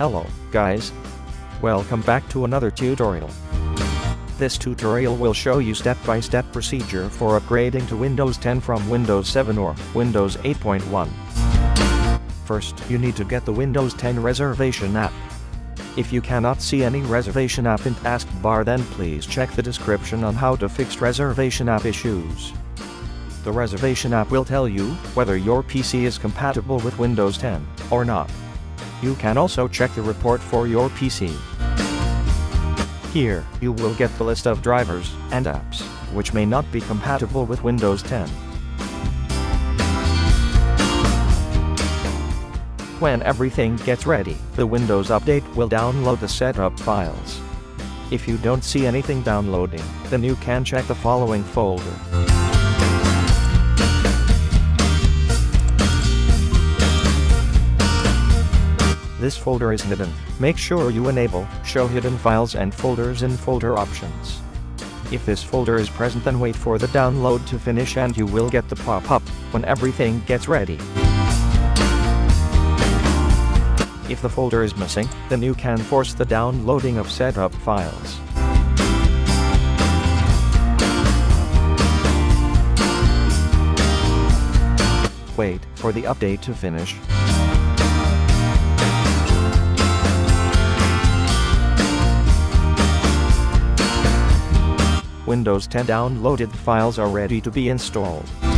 Hello, guys. Welcome back to another tutorial. This tutorial will show you step-by-step -step procedure for upgrading to Windows 10 from Windows 7 or Windows 8.1. First, you need to get the Windows 10 reservation app. If you cannot see any reservation app in taskbar then please check the description on how to fix reservation app issues. The reservation app will tell you whether your PC is compatible with Windows 10 or not. You can also check the report for your PC. Here, you will get the list of drivers and apps which may not be compatible with Windows 10. When everything gets ready, the Windows Update will download the setup files. If you don't see anything downloading, then you can check the following folder. This folder is hidden. Make sure you enable Show Hidden Files and Folders in Folder Options. If this folder is present then wait for the download to finish and you will get the pop-up when everything gets ready. If the folder is missing, then you can force the downloading of setup files. Wait for the update to finish. Windows 10 downloaded files are ready to be installed.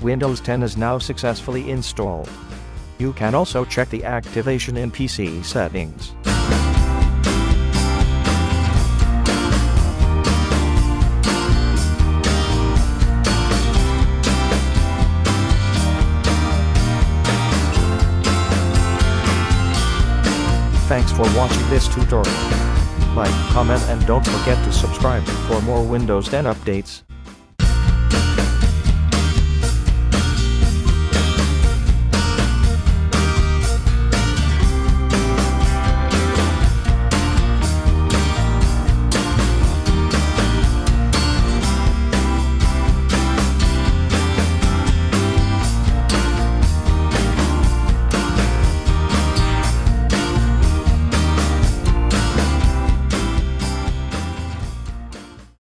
Windows 10 is now successfully installed. You can also check the activation in PC settings. Thanks for watching this tutorial. Like, comment and don't forget to subscribe for more Windows 10 updates.